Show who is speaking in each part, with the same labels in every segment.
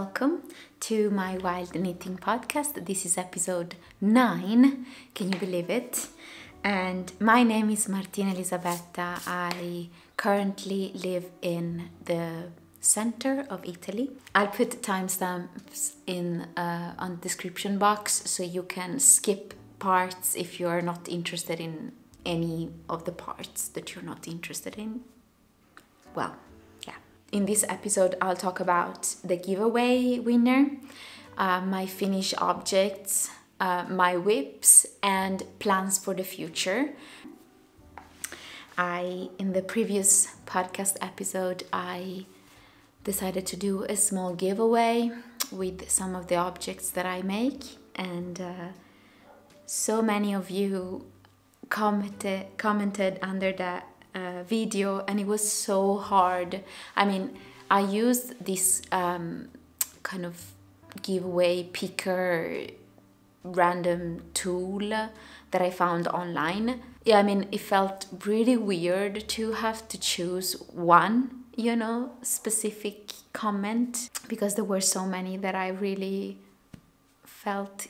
Speaker 1: welcome to my Wild Knitting podcast. This is episode 9, can you believe it? And my name is Martina Elisabetta. I currently live in the center of Italy. I'll put timestamps in uh, on the description box so you can skip parts if you are not interested in any of the parts that you're not interested in. Well. In this episode, I'll talk about the giveaway winner, uh, my finished objects, uh, my WIPs, and plans for the future. I, in the previous podcast episode, I decided to do a small giveaway with some of the objects that I make, and uh, so many of you commented commented under that uh, video, and it was so hard. I mean, I used this um, kind of giveaway picker random tool that I found online. Yeah, I mean, it felt really weird to have to choose one, you know, specific comment because there were so many that I really felt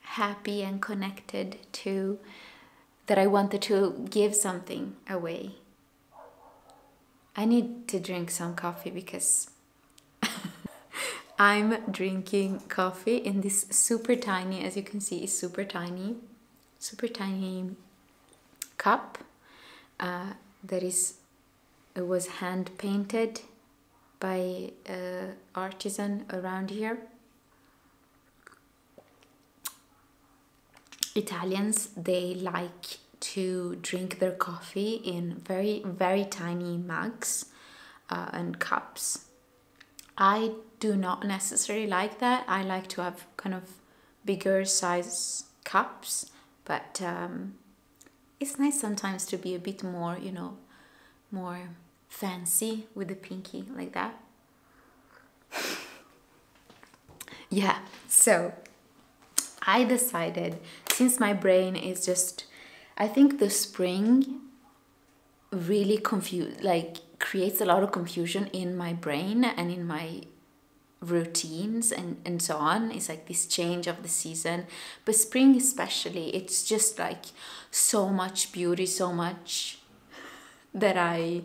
Speaker 1: happy and connected to that I wanted to give something away. I need to drink some coffee because I'm drinking coffee in this super tiny, as you can see, is super tiny, super tiny cup uh, that is it was hand painted by an artisan around here. Italians they like to drink their coffee in very very tiny mugs uh, and cups. I do not necessarily like that. I like to have kind of bigger size cups, but um, it's nice sometimes to be a bit more, you know, more fancy with the pinky like that. yeah, so I decided since my brain is just I think the spring really confuse like creates a lot of confusion in my brain and in my routines and and so on. It's like this change of the season. But spring especially it's just like so much beauty so much that i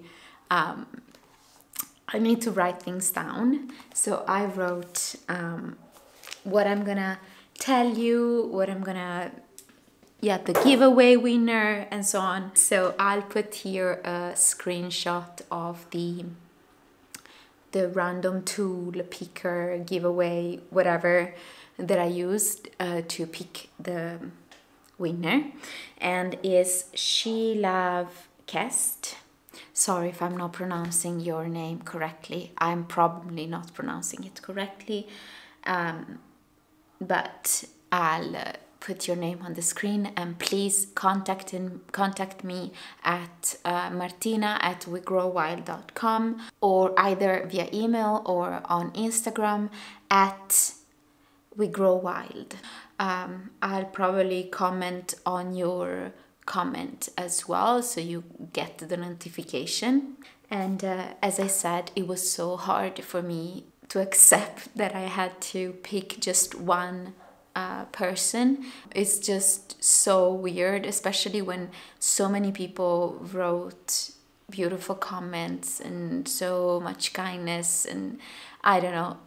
Speaker 1: um i need to write things down. So i wrote um what i'm gonna tell you what i'm gonna yeah the giveaway winner and so on. So i'll put here a screenshot of the the random tool picker giveaway whatever that i used uh, to pick the winner. And is she love kest. Sorry if i'm not pronouncing your name correctly. I'm probably not pronouncing it correctly. Um, but i'll uh, put your name on the screen and please contact in, contact me at uh, martina at wegrowild.com or either via email or on Instagram at wegrowwild. Um, I'll probably comment on your comment as well so you get the notification. And uh, as I said, it was so hard for me to accept that I had to pick just one uh, person. It's just so weird, especially when so many people wrote beautiful comments and so much kindness. And I don't know,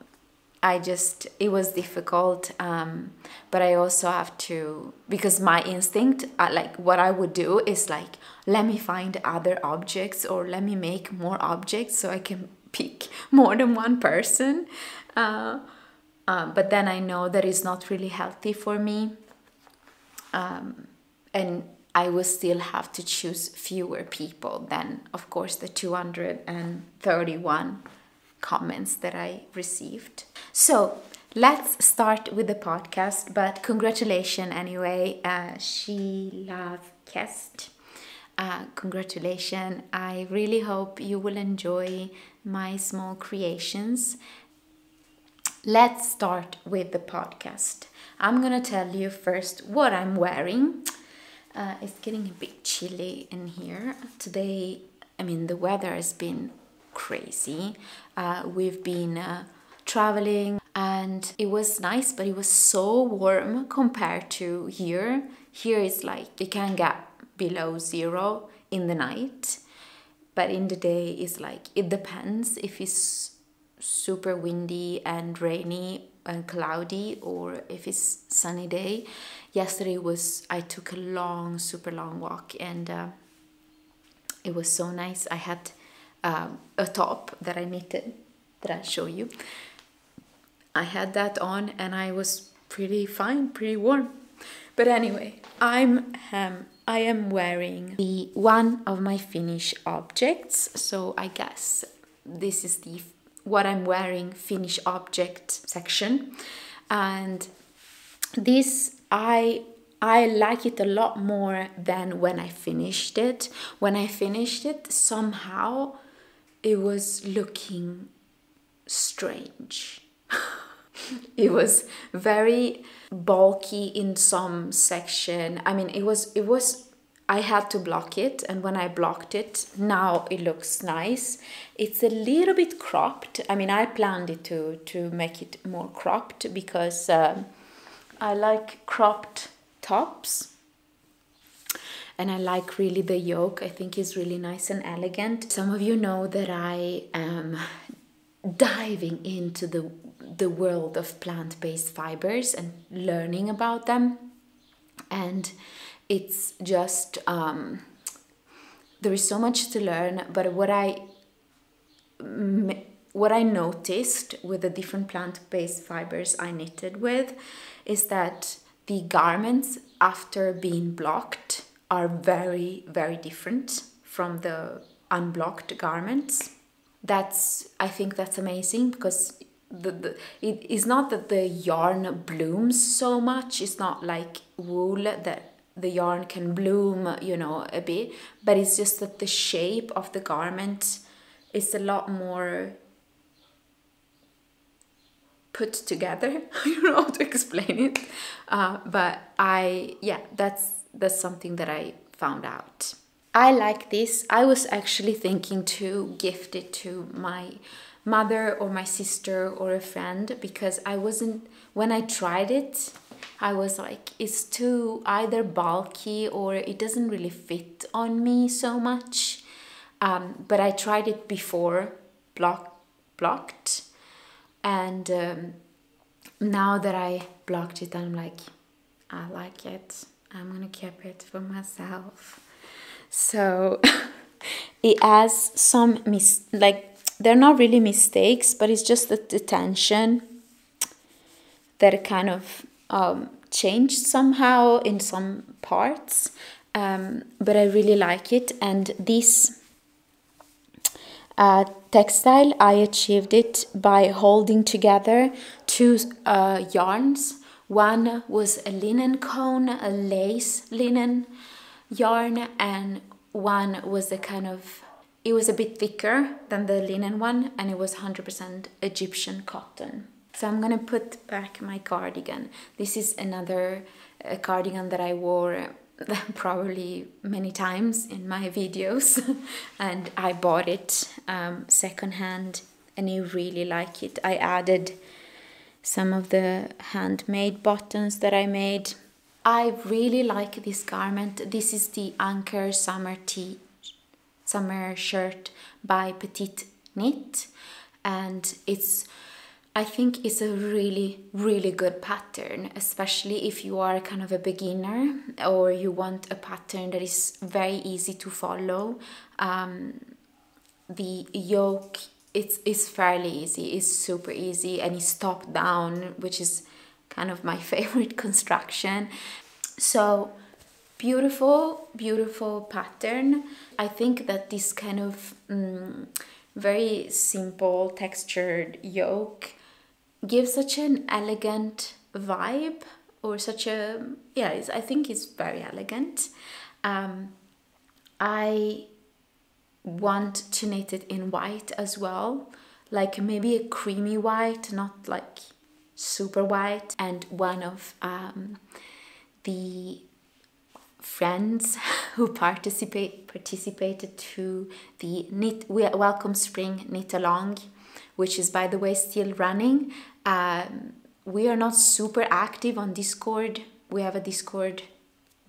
Speaker 1: I just, it was difficult. Um, but I also have to, because my instinct, uh, like what I would do is like, let me find other objects or let me make more objects so I can pick more than one person. Uh, um, but then I know that it's not really healthy for me. Um, and I will still have to choose fewer people than, of course, the 231 comments that I received. So let's start with the podcast, but congratulations anyway, uh, She Love Kest. Uh, congratulations. I really hope you will enjoy my small creations let's start with the podcast. I'm gonna tell you first what I'm wearing. Uh, it's getting a bit chilly in here today. I mean, the weather has been crazy. Uh, we've been uh, traveling and it was nice but it was so warm compared to here here is like it can get below zero in the night but in the day it's like it depends if it's super windy and rainy and cloudy or if it's sunny day yesterday was i took a long super long walk and uh, it was so nice. I had um, a top that i knitted that i'll show you. I had that on and i was pretty fine pretty warm. But anyway i'm um, i am wearing the one of my finish objects. So i guess this is the what I'm wearing finish object section and this I I like it a lot more than when I finished it. When I finished it somehow it was looking strange. it was very bulky in some section. I mean it was it was I had to block it and when I blocked it now it looks nice. It's a little bit cropped. I mean I planned it to to make it more cropped because um, I like cropped tops and I like really the yoke. I think is really nice and elegant. Some of you know that I am diving into the the world of plant-based fibers and learning about them. And it's just um, there is so much to learn but what i what i noticed with the different plant-based fibers i knitted with is that the garments after being blocked are very very different from the unblocked garments. That's i think that's amazing because the, the it is not that the yarn blooms so much it's not like wool that the yarn can bloom, you know, a bit, but it's just that the shape of the garment is a lot more put together. I don't know how to explain it, uh, but I yeah, that's that's something that I found out. I like this. I was actually thinking to gift it to my mother or my sister or a friend because I wasn't when I tried it I was like, it's too either bulky or it doesn't really fit on me so much. Um, but I tried it before, block, blocked, and um, now that I blocked it, I'm like, I like it. I'm gonna keep it for myself. So it has some mis like they're not really mistakes, but it's just the, the tension that kind of um, changed somehow in some parts, um, but I really like it. And this uh, textile, I achieved it by holding together two uh, yarns. One was a linen cone, a lace linen yarn, and one was a kind of it was a bit thicker than the linen one and it was 100% Egyptian cotton. So I'm gonna put back my cardigan. This is another uh, cardigan that I wore probably many times in my videos and I bought it um, secondhand and I really like it. I added some of the handmade buttons that I made. I really like this garment. This is the Anchor Summer Tee Summer Shirt by Petite Knit and it's I think it's a really, really good pattern, especially if you are kind of a beginner or you want a pattern that is very easy to follow. Um, the yoke it's, it's fairly easy, it's super easy and it's top down, which is kind of my favorite construction. So beautiful, beautiful pattern. I think that this kind of um, very simple textured yoke gives such an elegant vibe or such a yeah i think it's very elegant. Um, i want to knit it in white as well like maybe a creamy white not like super white. And one of um, the friends who participate participated to the knit welcome spring knit along which is by the way still running Um, we are not super active on Discord. We have a Discord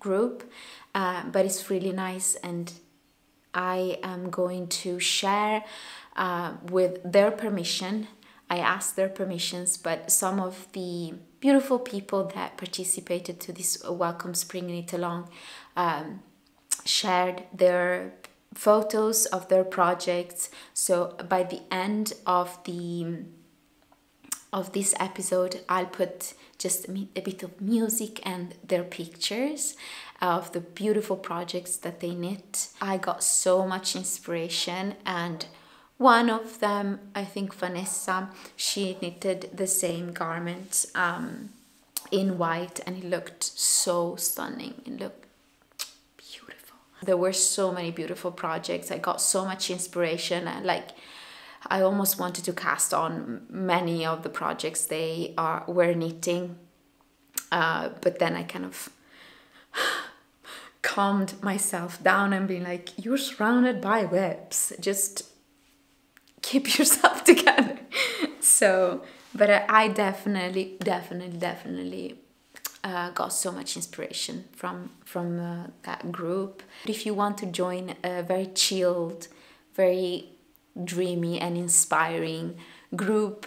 Speaker 1: group, uh, but it's really nice and I am going to share uh, with their permission. I asked their permissions, but some of the beautiful people that participated to this Welcome Spring Knit Along um, shared their photos of their projects. So by the end of the of this episode, I'll put just a bit of music and their pictures of the beautiful projects that they knit. I got so much inspiration and one of them, I think Vanessa, she knitted the same garment um, in white and it looked so stunning. It looked beautiful. There were so many beautiful projects. I got so much inspiration and like I almost wanted to cast on many of the projects they are were knitting, uh, but then I kind of calmed myself down and being like, "You're surrounded by webs. Just keep yourself together." so, but I definitely, definitely, definitely uh, got so much inspiration from from uh, that group. But If you want to join a very chilled, very dreamy and inspiring group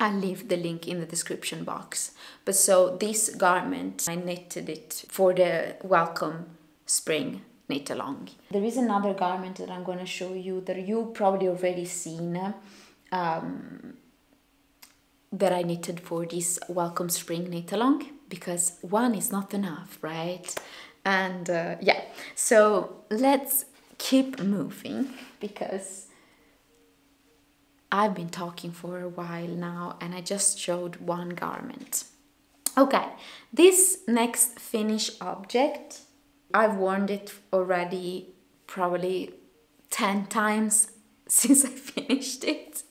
Speaker 1: I'll leave the link in the description box. But so this garment, I knitted it for the welcome spring knit along. There is another garment that I'm going to show you that you probably already seen um, that I knitted for this welcome spring knit along because one is not enough, right? And uh, yeah, so let's keep moving because I've been talking for a while now and I just showed one garment. Okay, this next finished object, I've worn it already probably 10 times since I finished it.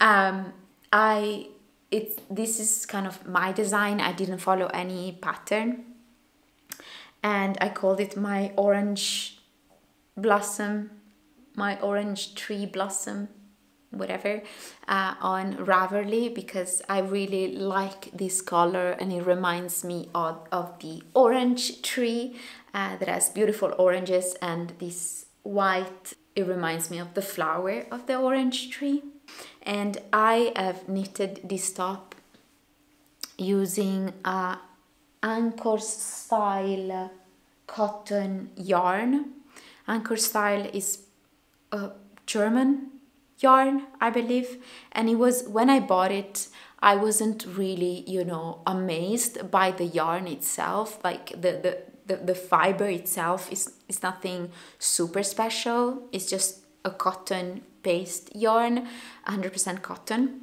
Speaker 1: Um, I it this is kind of my design. I didn't follow any pattern. And I called it my orange blossom, my orange tree blossom whatever uh, on Ravelry because I really like this color and it reminds me of, of the orange tree uh, that has beautiful oranges and this white it reminds me of the flower of the orange tree. And I have knitted this top using a anchor style cotton yarn. Anchor style is a German yarn, I believe. And it was when I bought it, I wasn't really, you know, amazed by the yarn itself. Like the the the, the fiber itself is is nothing super special. It's just a cotton based yarn, 100% cotton.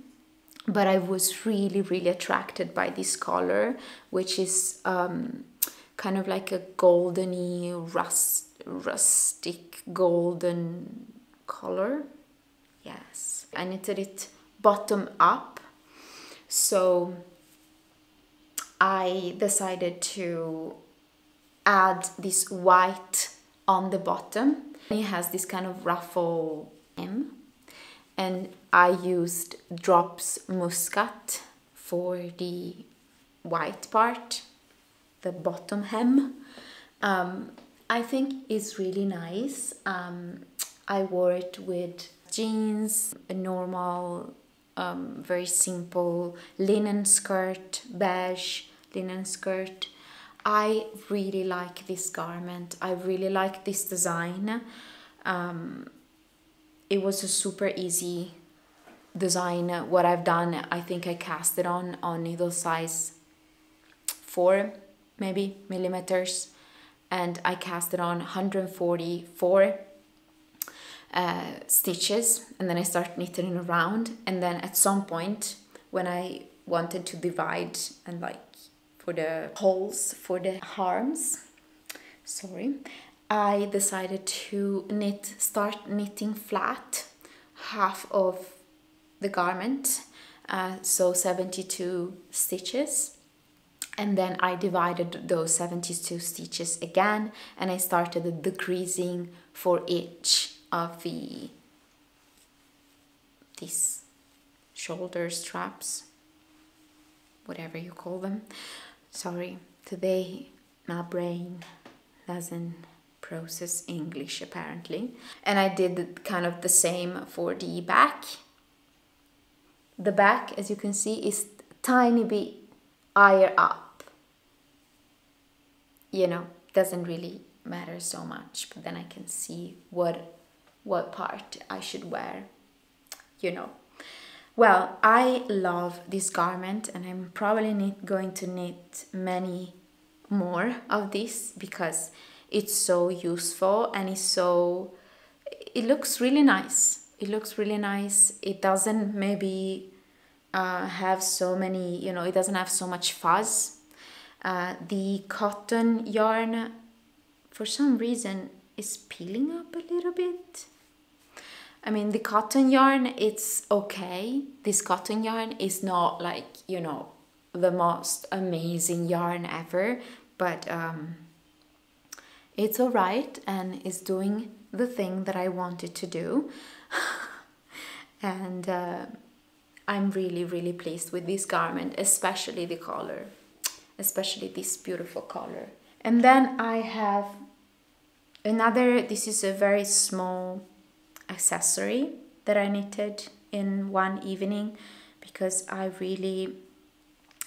Speaker 1: But I was really, really attracted by this color, which is um, kind of like a goldeny, rust, rustic golden color yes. I knitted it bottom up. So I decided to add this white on the bottom. It has this kind of ruffle hem. And I used DROPS Muskat for the white part the bottom hem. Um, I think it's really nice. Um, I wore it with jeans, a normal, um, very simple linen skirt, beige linen skirt. I really like this garment. I really like this design. Um, it was a super easy design. What I've done, I think I cast it on on needle size four, maybe millimeters, and I cast it on 144 uh, stitches and then I start knitting around. And then at some point when I wanted to divide and like for the holes for the arms sorry I decided to knit start knitting flat half of the garment uh, so 72 stitches. And then I divided those 72 stitches again and I started decreasing for each of the this shoulder straps, whatever you call them. Sorry, today my brain doesn't process English apparently. And I did kind of the same for the back. The back, as you can see, is tiny bit higher up. You know, doesn't really matter so much, but then I can see what what part I should wear, you know. Well, I love this garment and I'm probably going to knit many more of this because it's so useful and it's so it looks really nice. It looks really nice. It doesn't maybe uh, have so many you know it doesn't have so much fuzz. Uh, the cotton yarn for some reason is peeling up a little bit I mean the cotton yarn it's okay this cotton yarn is not like you know the most amazing yarn ever but um, it's all right and is doing the thing that I wanted to do. and uh, I'm really, really pleased with this garment, especially the color, especially this beautiful color. And then I have another, this is a very small accessory that I knitted in one evening because I really,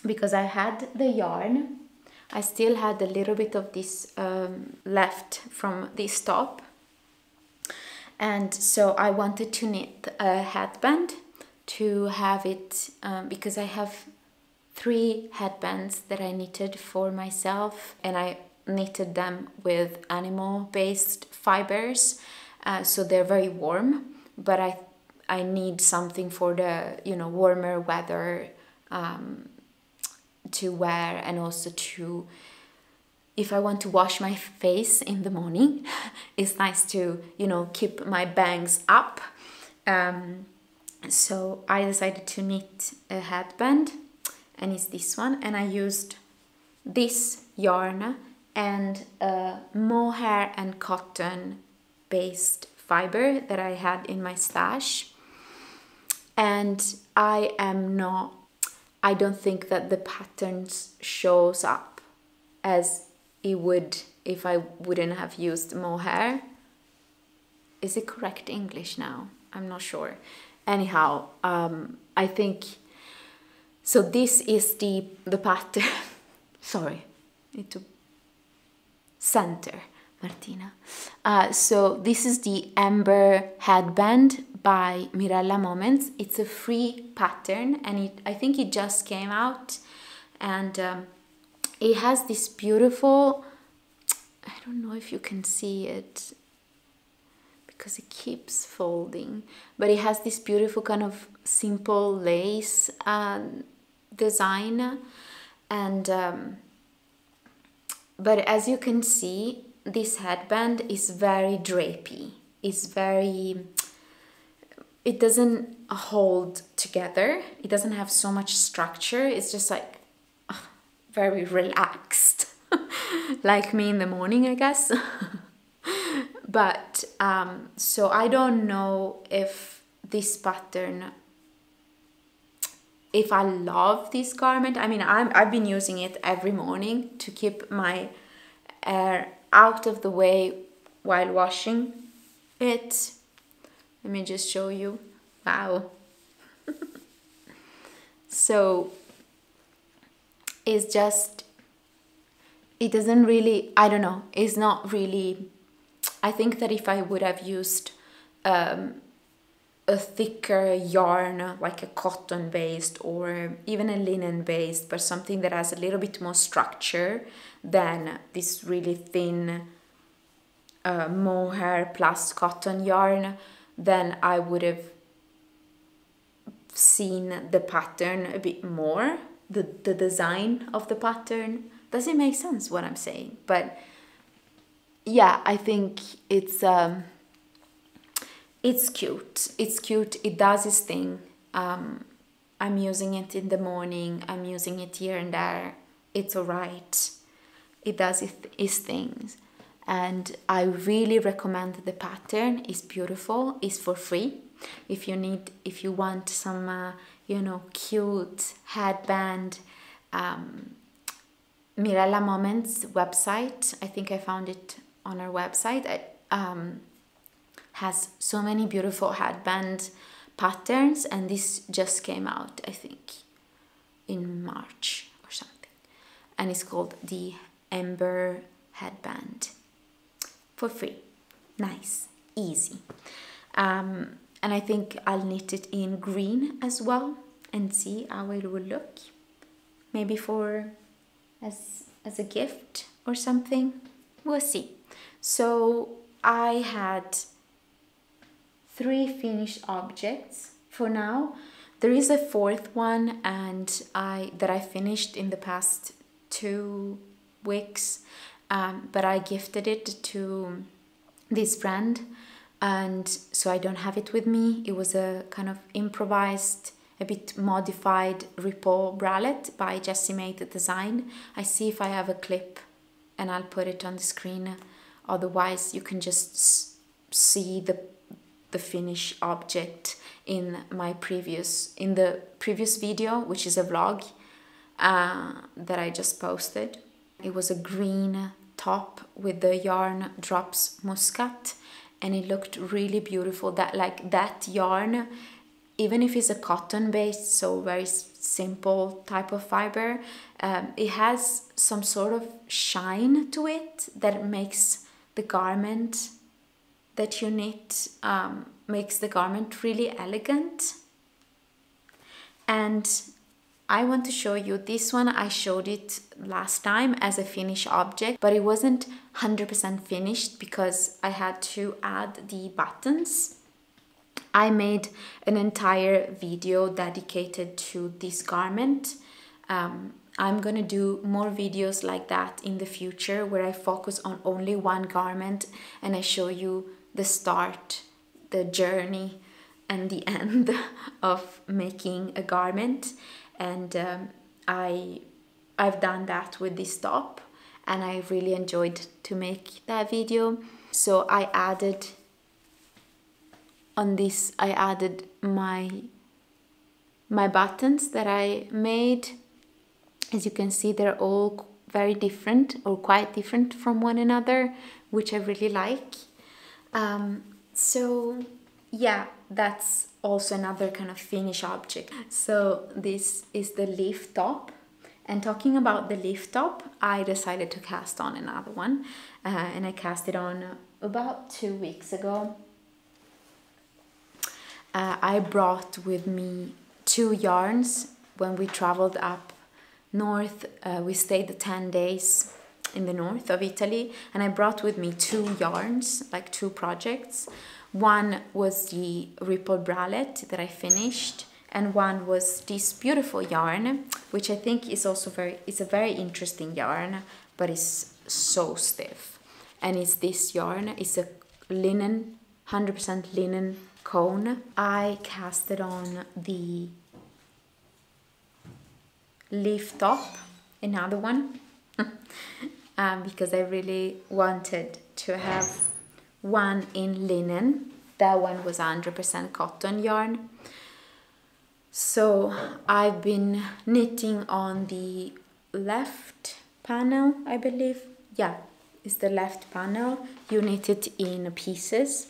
Speaker 1: because I had the yarn. I still had a little bit of this um, left from this top and so I wanted to knit a headband to have it um, because I have three headbands that I knitted for myself and I knitted them with animal based fibers uh, so they're very warm but I I need something for the you know warmer weather um, to wear and also to if I want to wash my face in the morning, it's nice to, you know, keep my bangs up. Um, so I decided to knit a headband and it's this one and I used this yarn and mohair and cotton based fiber that I had in my stash and I am not I don't think that the patterns shows up as it would if I wouldn't have used mohair. Is it correct English now? I'm not sure. Anyhow, um, I think so. This is the the pattern. Sorry, need to center. Martina. Uh, so this is the Amber headband by Mirella Moments. It's a free pattern and it, I think it just came out and um, it has this beautiful, I don't know if you can see it because it keeps folding, but it has this beautiful kind of simple lace uh, design and um, but as you can see this headband is very drapey. It's very it doesn't hold together. It doesn't have so much structure. It's just like very relaxed. like me in the morning, I guess. but um, so I don't know if this pattern if I love this garment. I mean, I'm, I've been using it every morning to keep my hair out of the way while washing it. Let me just show you. Wow. so it's just, it doesn't really, I don't know, it's not really, I think that if I would have used um, a thicker yarn like a cotton based or even a linen based but something that has a little bit more structure than this really thin uh, mohair plus cotton yarn then I would have seen the pattern a bit more the, the design of the pattern. Does it make sense what I'm saying? But yeah I think it's um, it's cute. It's cute. It does its thing. Um, I'm using it in the morning. I'm using it here and there. It's alright. It does its, its things. and I really recommend the pattern. It's beautiful. It's for free. If you need, if you want some, uh, you know, cute headband, um, Mirella Moments website. I think I found it on her website. It um, has so many beautiful headband patterns, and this just came out, I think, in March or something. And it's called the Ember Headband for free. Nice, easy. Um, and I think I'll knit it in green as well and see how it will look. Maybe for as as a gift or something. We'll see. So I had three finished objects for now. There is a fourth one and I that I finished in the past two weeks, um, but I gifted it to this friend and so I don't have it with me. It was a kind of improvised, a bit modified Ripples bralette by Jessie Maed Design. I see if I have a clip and I'll put it on the screen. Otherwise, you can just see the the finished object in my previous in the previous video, which is a vlog uh, that I just posted. It was a green top with the yarn DROPS Muskat and it looked really beautiful that like that yarn even if it's a cotton based so very simple type of fiber um, it has some sort of shine to it that makes the garment that you knit um, makes the garment really elegant and I want to show you this one. I showed it last time as a finished object, but it wasn't 100% finished because I had to add the buttons. I made an entire video dedicated to this garment. Um, I'm gonna do more videos like that in the future where I focus on only one garment and I show you the start, the journey and the end of making a garment. And um, I I've done that with this top and I really enjoyed to make that video. So I added on this I added my my buttons that I made. As you can see they're all very different or quite different from one another which I really like um, so yeah that's also another kind of finish object. So this is the leaf top. And talking about the leaf top, I decided to cast on another one. Uh, and I cast it on about two weeks ago. Uh, I brought with me two yarns when we traveled up north. Uh, we stayed 10 days in the north of Italy and I brought with me two yarns, like two projects. One was the Ripple bralette that I finished and one was this beautiful yarn which I think is also very it's a very interesting yarn but it's so stiff. And it's this yarn it's a linen 100% linen cone. I cast it on the leaf top another one um, because I really wanted to have one in linen. That one was 100% cotton yarn. So I've been knitting on the left panel, I believe. Yeah, it's the left panel. You knit it in pieces.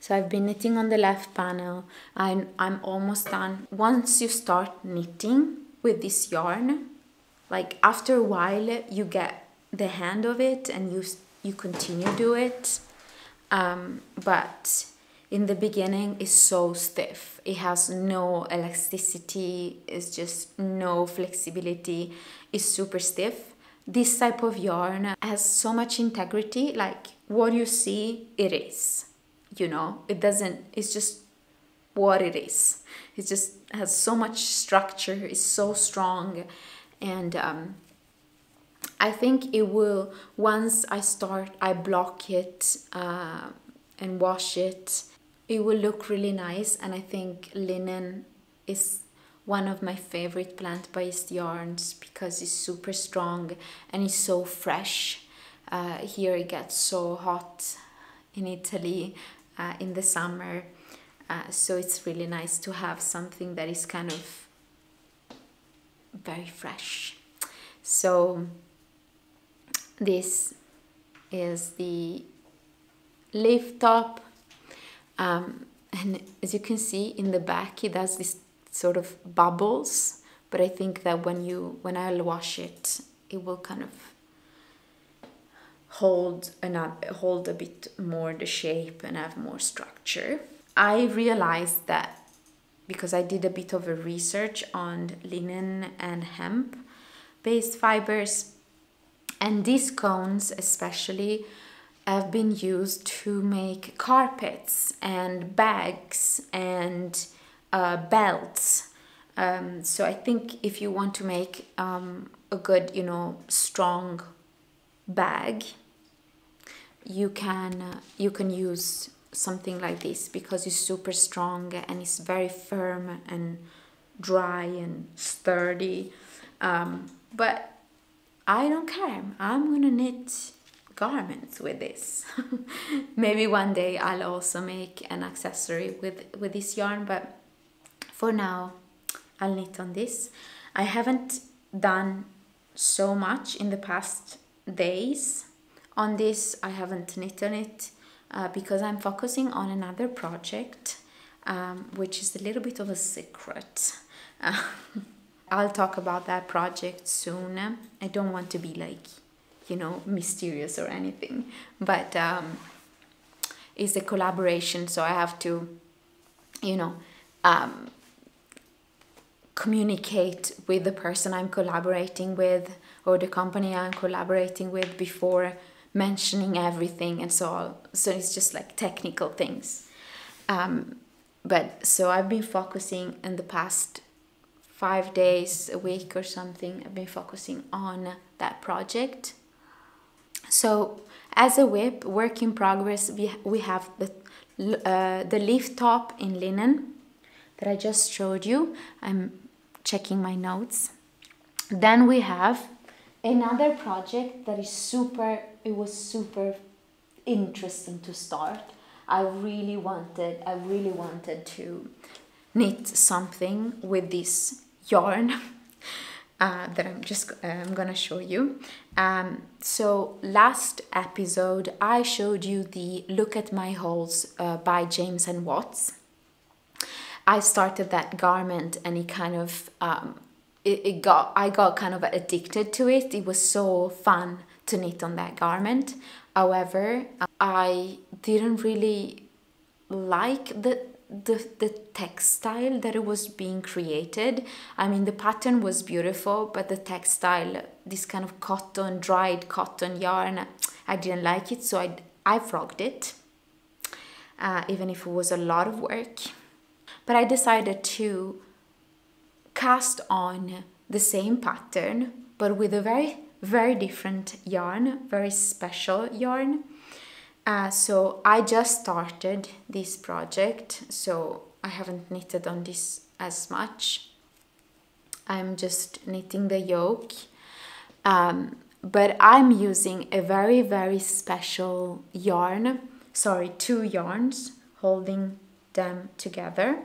Speaker 1: So I've been knitting on the left panel. I'm, I'm almost done. Once you start knitting with this yarn, like after a while you get the hand of it and you you continue do it. Um, but in the beginning it's so stiff. It has no elasticity. It's just no flexibility. It's super stiff. This type of yarn has so much integrity. Like what you see it is you know? It doesn't it's just what it is. It just has so much structure. It's so strong and um, I think it will once I start I block it uh, and wash it it will look really nice. And I think linen is one of my favorite plant-based yarns because it's super strong and it's so fresh. Uh, here it gets so hot in Italy uh, in the summer, uh, so it's really nice to have something that is kind of very fresh. So this is the leaf top um, and as you can see in the back it does this sort of bubbles but I think that when you when I'll wash it it will kind of hold another hold a bit more the shape and have more structure. I realized that because I did a bit of a research on linen and hemp based fibers. And these cones especially have been used to make carpets and bags and uh, belts. Um, so I think if you want to make um, a good you know strong bag you can uh, you can use something like this because it's super strong and it's very firm and dry and sturdy. Um, but I don't care. I'm gonna knit garments with this. Maybe one day I'll also make an accessory with with this yarn but for now I'll knit on this. I haven't done so much in the past days on this. I haven't knit on it uh, because I'm focusing on another project um, which is a little bit of a secret. Uh, I'll talk about that project soon. I don't want to be like you know mysterious or anything but um, it's a collaboration so I have to you know um, communicate with the person I'm collaborating with or the company I'm collaborating with before mentioning everything and so on. So it's just like technical things. Um, but so I've been focusing in the past five days, a week or something, I've been focusing on that project. So as a WIP, work in progress, we, we have the, uh, the leaf top in linen that I just showed you. I'm checking my notes. Then we have another project that is super, it was super interesting to start. I really wanted, I really wanted to knit something with this yarn uh, that I'm just uh, I'm gonna show you. Um, so last episode I showed you the Look at My Holes uh, by James and Watts I started that garment and it kind of um, it, it got I got kind of addicted to it. It was so fun to knit on that garment. However, I didn't really like the the, the textile that it was being created. I mean, the pattern was beautiful, but the textile, this kind of cotton, dried cotton yarn, I didn't like it, so I, I frogged it, uh, even if it was a lot of work. But I decided to cast on the same pattern, but with a very, very different yarn, very special yarn. Uh, so I just started this project, so I haven't knitted on this as much. I'm just knitting the yoke. Um, but I'm using a very, very special yarn, sorry, two yarns holding them together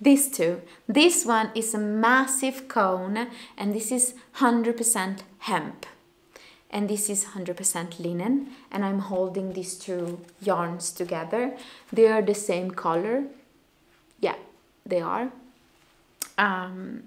Speaker 1: these two. This one is a massive cone and this is 100% hemp. And this is 100% linen and I'm holding these two yarns together. They are the same color. Yeah, they are. Um,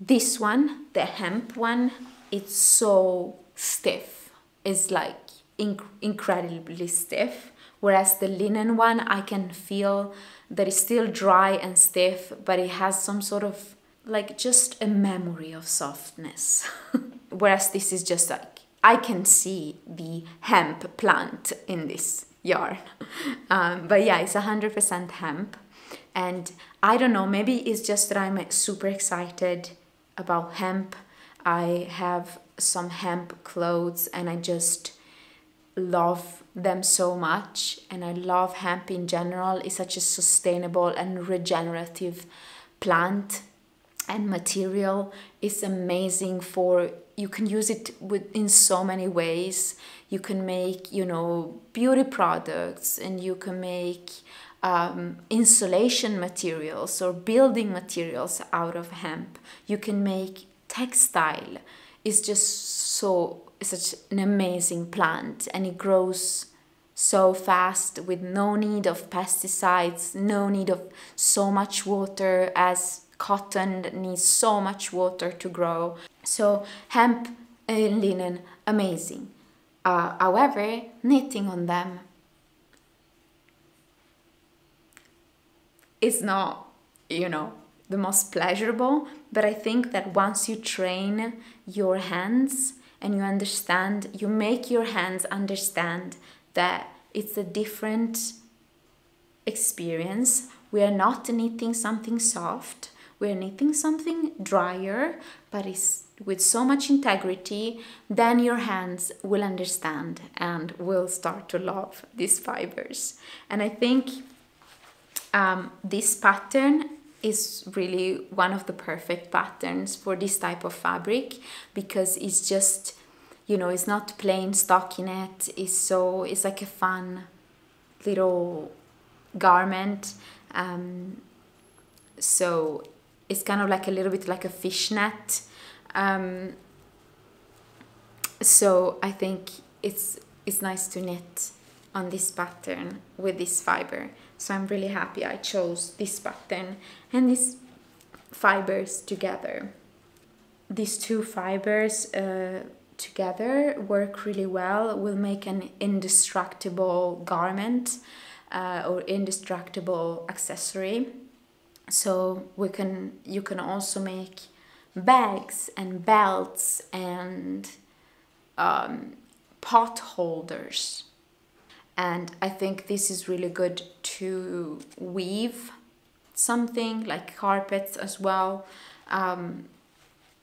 Speaker 1: this one, the hemp one, it's so stiff. It's like inc incredibly stiff. Whereas the linen one, I can feel that is still dry and stiff, but it has some sort of like just a memory of softness. Whereas this is just like, I can see the hemp plant in this yarn. Um, but yeah, it's 100% hemp. And I don't know, maybe it's just that I'm super excited about hemp. I have some hemp clothes and I just love them so much and I love hemp in general. It's such a sustainable and regenerative plant. and material is amazing for you can use it with in so many ways you can make you know beauty products and you can make um, insulation materials or building materials out of hemp you can make textile it's just so such an amazing plant and it grows so fast with no need of pesticides no need of so much water as cotton needs so much water to grow. So hemp and linen, amazing. Uh, however, knitting on them is not, you know, the most pleasurable, but I think that once you train your hands and you understand, you make your hands understand that it's a different experience. We are not knitting something soft we're knitting something drier but it's with so much integrity then your hands will understand and will start to love these fibers and i think um, this pattern is really one of the perfect patterns for this type of fabric because it's just you know it's not plain stockinette it's so it's like a fun little garment um, so it's kind of like a little bit like a fishnet. Um, so I think it's it's nice to knit on this pattern with this fiber. So I'm really happy I chose this pattern and these fibers together. These two fibers uh, together work really well, will make an indestructible garment uh, or indestructible accessory so we can you can also make bags and belts and um, pot holders and I think this is really good to weave something like carpets as well. Um,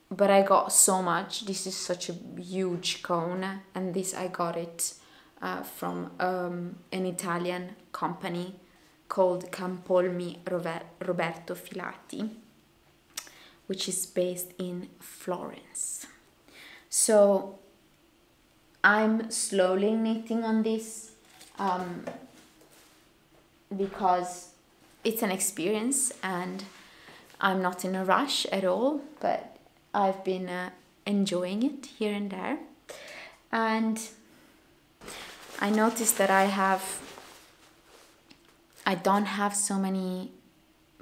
Speaker 1: but I got so much. This is such a huge cone and this I got it uh, from um, an Italian company called Campolmi Roberto Filati, which is based in Florence. So I'm slowly knitting on this um, because it's an experience and I'm not in a rush at all, but I've been uh, enjoying it here and there. And I noticed that I have I don't have so many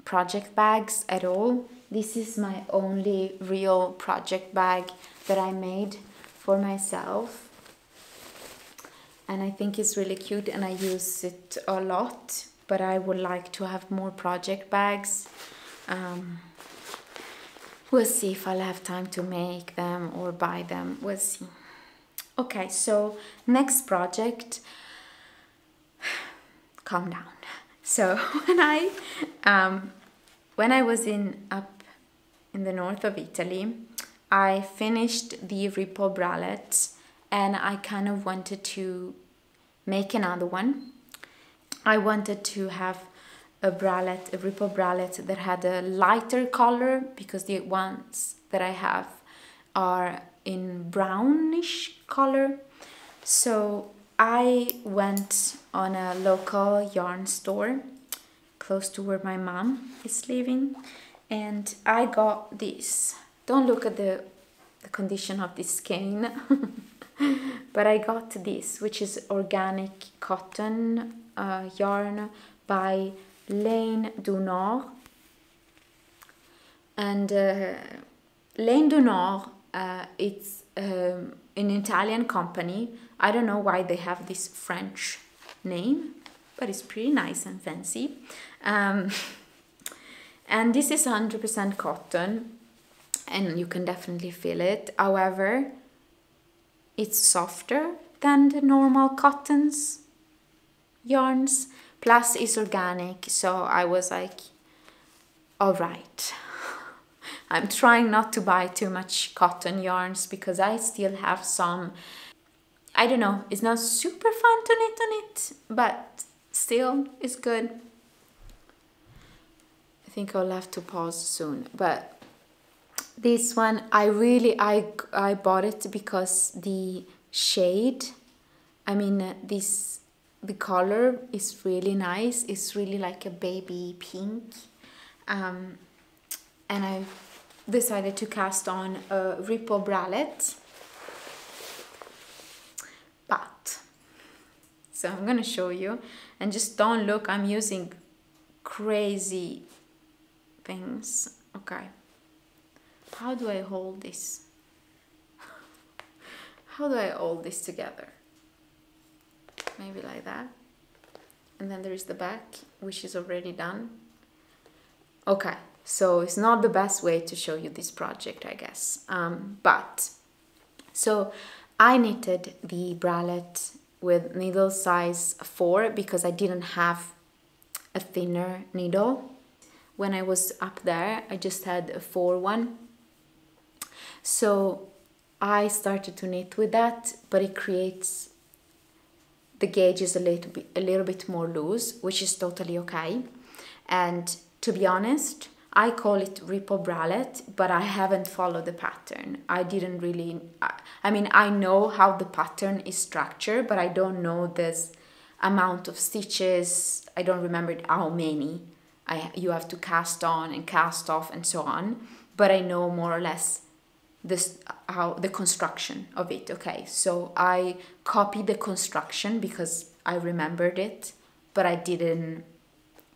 Speaker 1: project bags at all. This is my only real project bag that I made for myself. And I think it's really cute and I use it a lot, but I would like to have more project bags. Um, we'll see if I'll have time to make them or buy them. We'll see. Okay, so next project. Calm down. So when I um, when I was in up in the north of Italy, I finished the ripple bralette and I kind of wanted to make another one. I wanted to have a bralette, a ripple bralette that had a lighter color because the ones that I have are in brownish color. So I went on a local yarn store close to where my mom is living and I got this. Don't look at the, the condition of this skein, but I got this, which is organic cotton uh, yarn by Lane du Nord. And uh, Laine du Nord, uh, it's um, an Italian company I don't know why they have this French name, but it's pretty nice and fancy. Um, and this is 100% cotton, and you can definitely feel it. However, it's softer than the normal cottons yarns, plus it's organic, so I was like, all right. I'm trying not to buy too much cotton yarns because I still have some I don't know, it's not super fun to knit on it, but still it's good. I think I'll have to pause soon, but this one I really I I bought it because the shade I mean uh, this the color is really nice. It's really like a baby pink. Um, and I decided to cast on a Ripple bralette. But so I'm gonna show you. And just don't look I'm using crazy things. Okay how do I hold this? How do I hold this together? Maybe like that. And then there is the back which is already done. Okay so it's not the best way to show you this project I guess. Um, but so I knitted the bralette with needle size 4 because I didn't have a thinner needle. When I was up there I just had a 4 one so I started to knit with that but it creates the gauge is a little bit a little bit more loose which is totally okay and to be honest I call it ripple bralette, but I haven't followed the pattern. I didn't really, I mean, I know how the pattern is structured, but I don't know this amount of stitches. I don't remember how many I, you have to cast on and cast off and so on, but I know more or less this how the construction of it okay so i copied the construction because i remembered it but i didn't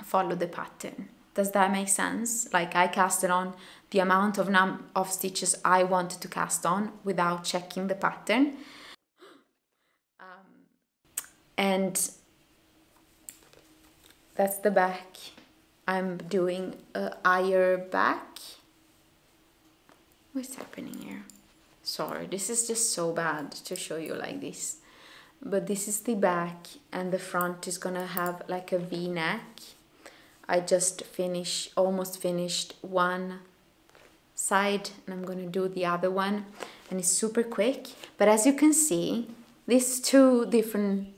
Speaker 1: follow the pattern does that make sense? Like I casted on the amount of num of stitches I wanted to cast on without checking the pattern. Um, and that's the back. I'm doing a higher back. What's happening here? Sorry, this is just so bad to show you like this. But this is the back and the front is gonna have like a v-neck I just finished, almost finished one side and I'm gonna do the other one and it's super quick. But as you can see, these two different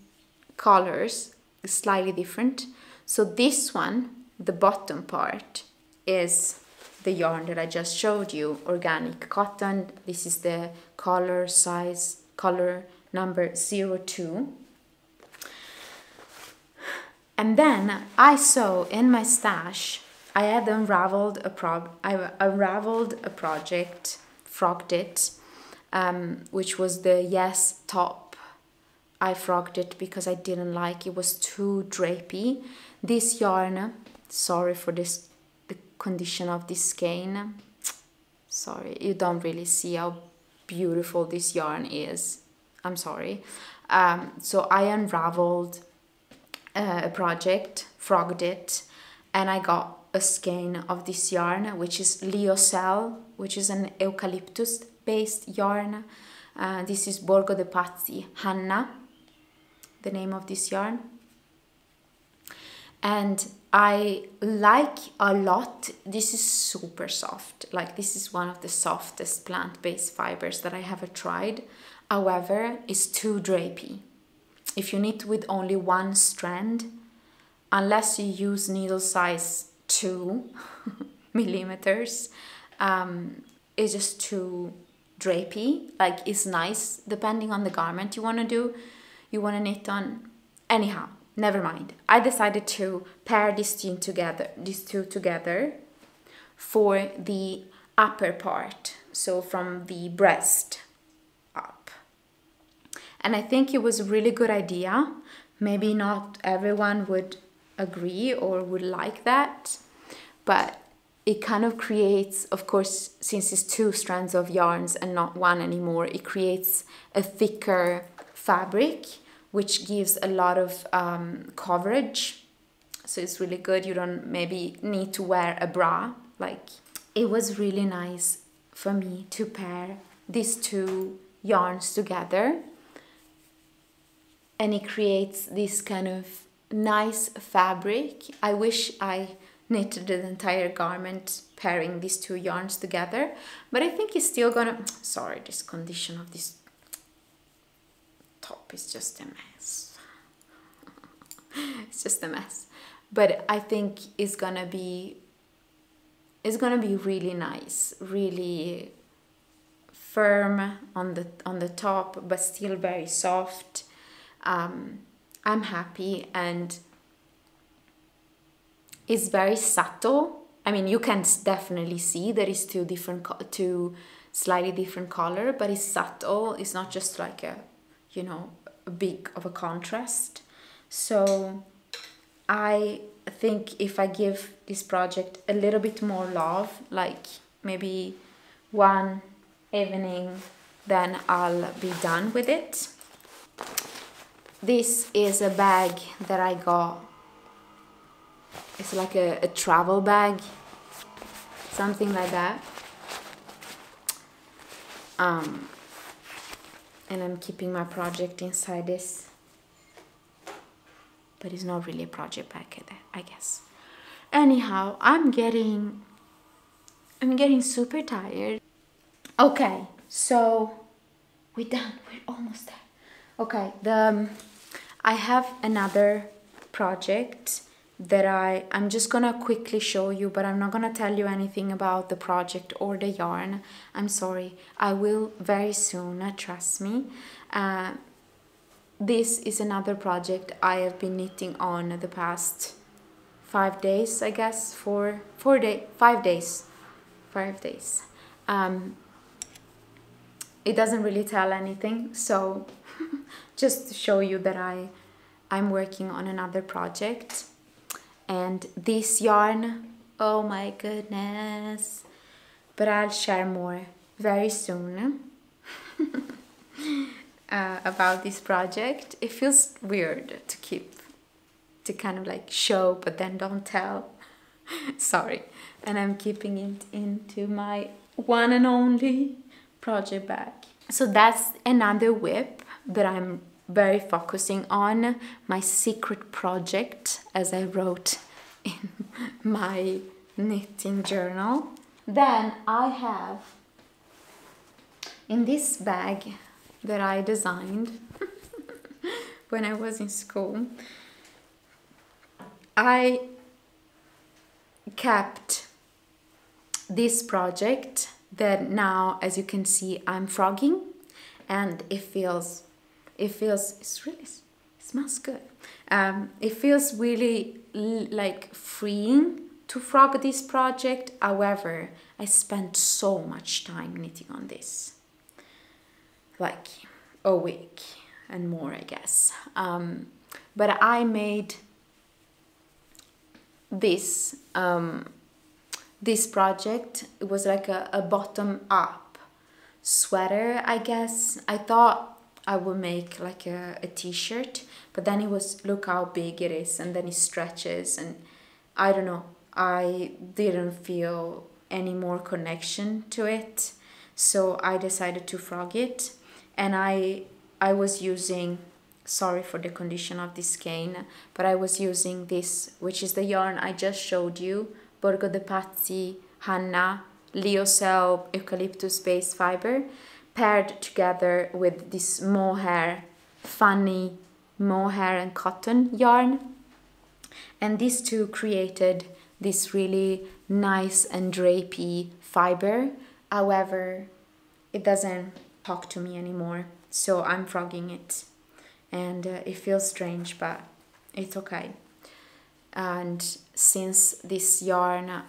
Speaker 1: colors slightly different. So this one, the bottom part, is the yarn that I just showed you, organic cotton. This is the color size, color number 02 and then I saw in my stash, I had unraveled a pro I unraveled a project, frogged it, um, which was the Yes top. I frogged it because I didn't like it was too drapey. This yarn, sorry for this condition of this skein. Sorry, you don't really see how beautiful this yarn is. I'm sorry. Um, so I unraveled uh, a project, frogged it, and I got a skein of this yarn, which is Lyocell, which is an eucalyptus-based yarn. Uh, this is Borgo de Pazzi Hanna, the name of this yarn. And I like a lot, this is super soft, like this is one of the softest plant-based fibers that I ever tried. However, it's too drapey if you knit with only one strand, unless you use needle size 2 millimeters, um, it's just too drapey. Like it's nice depending on the garment you want to do, you want to knit on. Anyhow, never mind. I decided to pair these two together, these two together for the upper part, so from the breast up. and I think it was a really good idea. Maybe not everyone would agree or would like that, but it kind of creates, of course, since it's two strands of yarns and not one anymore, it creates a thicker fabric, which gives a lot of um, coverage. So it's really good. You don't maybe need to wear a bra. Like it was really nice for me to pair these two yarns together and it creates this kind of nice fabric. I wish I knitted the entire garment pairing these two yarns together, but I think it's still gonna, sorry, this condition of this top is just a mess. it's just a mess. But I think it's gonna be it's gonna be really nice, really firm on the on the top, but still very soft. Um, I'm happy and it's very subtle. I mean, you can definitely see there is two different, two slightly different color, but it's subtle. It's not just like a, you know, a big of a contrast. So I think if I give this project a little bit more love, like maybe one evening, then I'll be done with it. This is a bag that I got. It's like a, a travel bag, something like that. Um, and I'm keeping my project inside this. But it's not really a project bag I guess. Anyhow I'm getting I'm getting super tired. Okay so we're done. We're almost there okay the um, I have another project that I I'm just gonna quickly show you but I'm not gonna tell you anything about the project or the yarn. I'm sorry. I will very soon uh, trust me. Uh, this is another project I have been knitting on the past five days I guess. Four four day five days. Five days. Um, it doesn't really tell anything so just to show you that I I'm working on another project and this yarn oh my goodness. But I'll share more very soon uh, about this project. It feels weird to keep to kind of like show but then don't tell. Sorry. And I'm keeping it into my one and only project bag. So that's another WIP that I'm very focusing on my secret project as I wrote in my knitting journal. Then I have in this bag that I designed when I was in school, I kept this project that now as you can see I'm frogging and it feels it feels it's really it smells good. Um, it feels really like freeing to frog this project. However I spent so much time knitting on this. Like a week and more I guess. Um, but I made this um, this project. It was like a, a bottom up sweater I guess. I thought I will make like a, a t-shirt but then it was look how big it is and then it stretches and I don't know. I didn't feel any more connection to it so I decided to frog it and I I was using sorry for the condition of this cane but I was using this which is the yarn I just showed you Borgo de Pazzi Hanna Lyocell Eucalyptus Base Fiber paired together with this mohair, funny mohair and cotton yarn. And these two created this really nice and drapey fiber. However, it doesn't talk to me anymore, so I'm frogging it. And uh, it feels strange, but it's okay. And since this yarn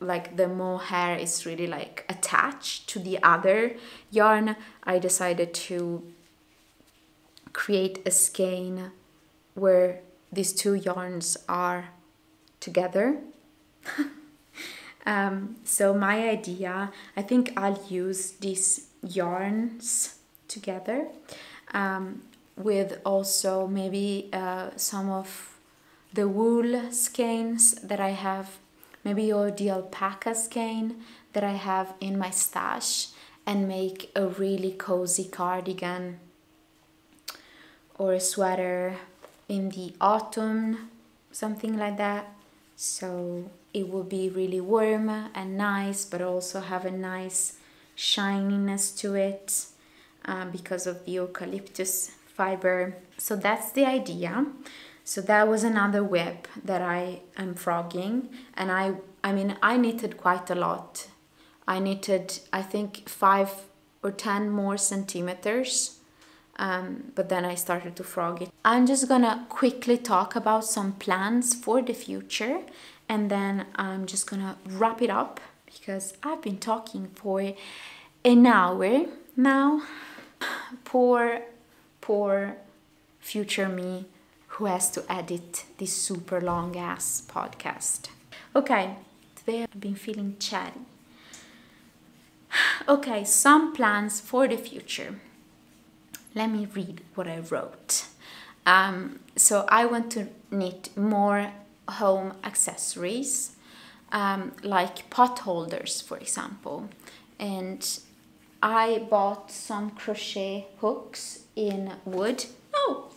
Speaker 1: like the mohair is really like attached to the other yarn I decided to create a skein where these two yarns are together. Um, so my idea I think I'll use these yarns together um, with also maybe uh, some of the wool skeins that I have maybe or the alpaca skein that I have in my stash and make a really cozy cardigan or a sweater in the autumn, something like that. So it will be really warm and nice, but also have a nice shininess to it uh, because of the eucalyptus fiber. So that's the idea. So that was another WIP that I am frogging and I I mean I knitted quite a lot I knitted I think five or ten more centimeters um, but then I started to frog it. I'm just gonna quickly talk about some plans for the future and then I'm just gonna wrap it up because I've been talking for an hour now. Poor, poor future me who has to edit this super long ass podcast. Okay, today I've been feeling chatty. Okay, some plans for the future let me read what I wrote. Um, so I want to knit more home accessories, um, like pot holders, for example. And I bought some crochet hooks in wood. Oh,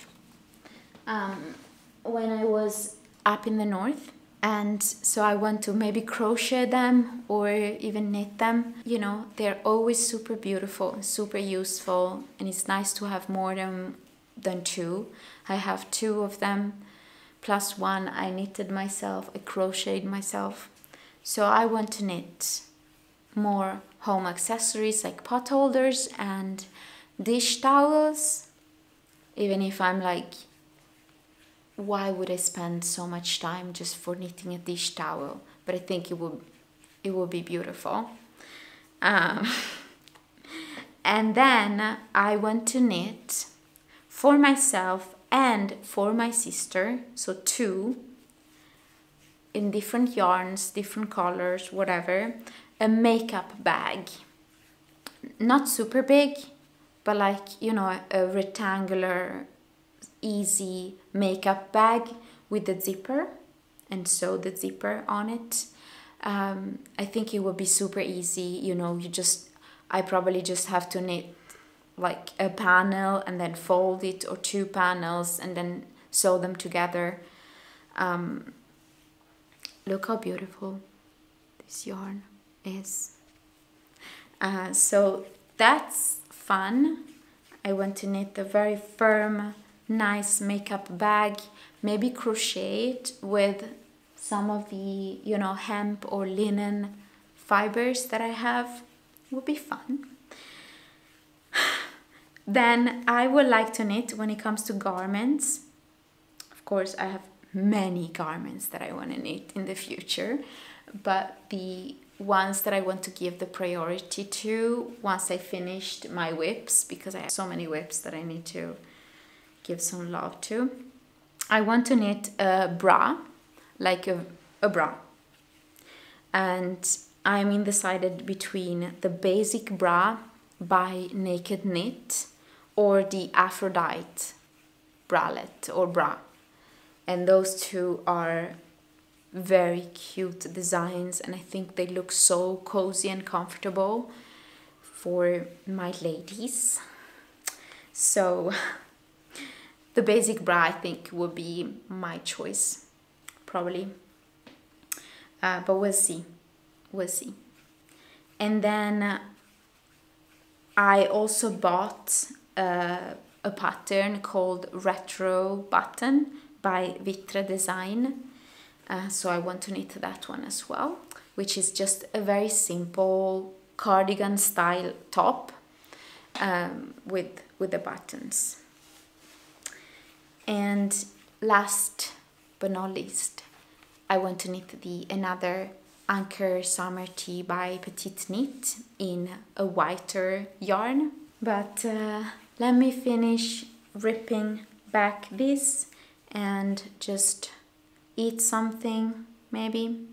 Speaker 1: um, when I was up in the north and so I want to maybe crochet them or even knit them. You know, they're always super beautiful, super useful, and it's nice to have more than than two. I have two of them, plus one I knitted myself, I crocheted myself. So I want to knit more home accessories like pot holders and dish towels. Even if I'm like why would I spend so much time just for knitting a dish towel? But I think it will, it will be beautiful. Um, and then I want to knit for myself and for my sister, so two, in different yarns, different colors, whatever, a makeup bag. Not super big, but like, you know, a rectangular easy makeup bag with the zipper and sew the zipper on it. Um, I think it would be super easy, you know, you just, I probably just have to knit like a panel and then fold it or two panels and then sew them together. Um, look how beautiful this yarn is. Uh, so that's fun. I want to knit a very firm nice makeup bag, maybe crochet it with some of the, you know, hemp or linen fibers that I have. Would be fun. then I would like to knit when it comes to garments. Of course, I have many garments that I want to knit in the future, but the ones that I want to give the priority to once I finished my WIPs because I have so many WIPs that I need to give some love to. I want to knit a bra, like a, a bra. And I'm undecided between the basic bra by Naked Knit or the Aphrodite bralette or bra. And those two are very cute designs and I think they look so cozy and comfortable for my ladies. So the basic bra I think would be my choice probably. Uh, but we'll see. We'll see. And then I also bought uh, a pattern called retro button by Vitra Design. Uh, so I want to knit that one as well which is just a very simple cardigan style top um, with with the buttons and last but not least, I want to knit the another Anker Summer Tee by PetiteKnit in a whiter yarn. But uh, let me finish ripping back this and just eat something maybe.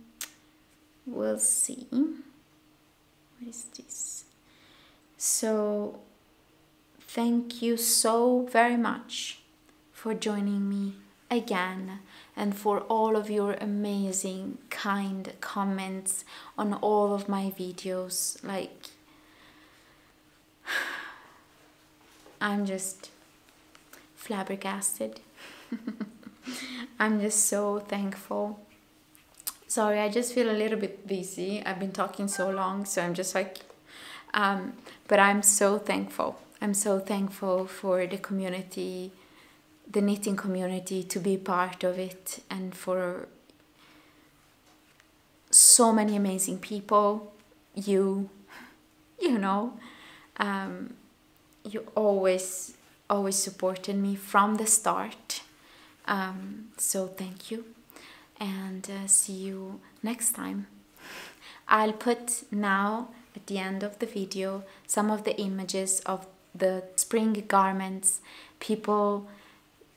Speaker 1: We'll see. What is this? So thank you so very much for joining me again and for all of your amazing kind comments on all of my videos. Like I'm just flabbergasted. I'm just so thankful. Sorry I just feel a little bit busy I've been talking so long so I'm just like um, but I'm so thankful. I'm so thankful for the community the knitting community to be part of it and for so many amazing people. You you know um, you always always supported me from the start. Um, so thank you. And uh, see you next time. I'll put now at the end of the video some of the images of the spring garments. People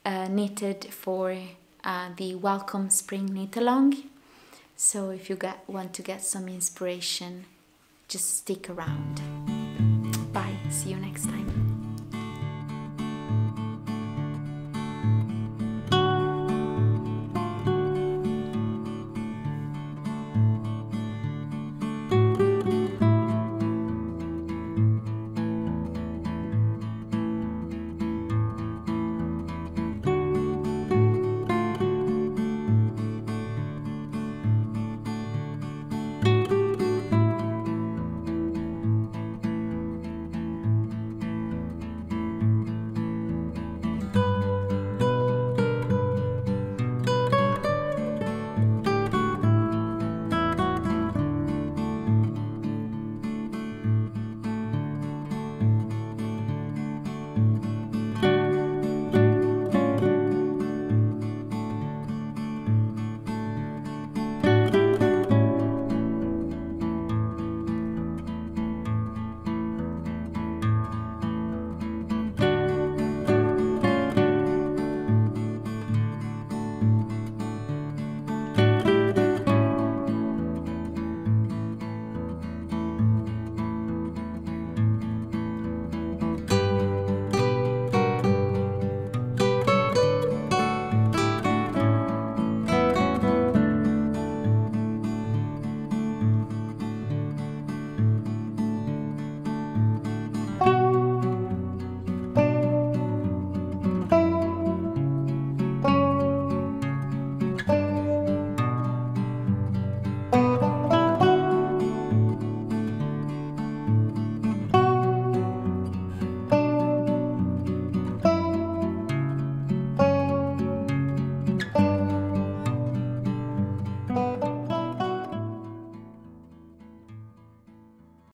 Speaker 1: uh, knitted for uh, the welcome spring knit along. So if you get, want to get some inspiration just stick around. Bye. See you next time